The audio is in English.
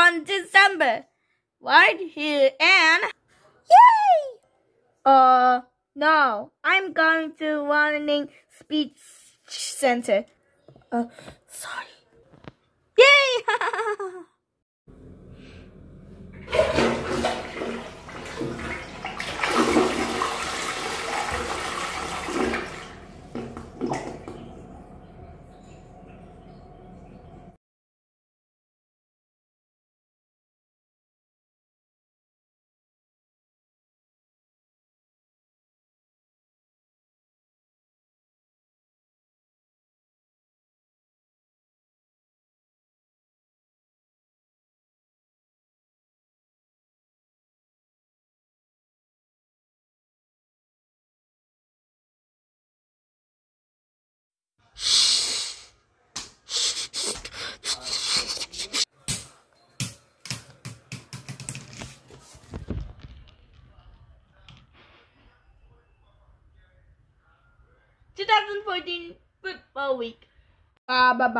on December. Right here and yay! Uh, no, I'm going to Running Speech Center. Uh, sorry. Yay! 2014 football week. Ba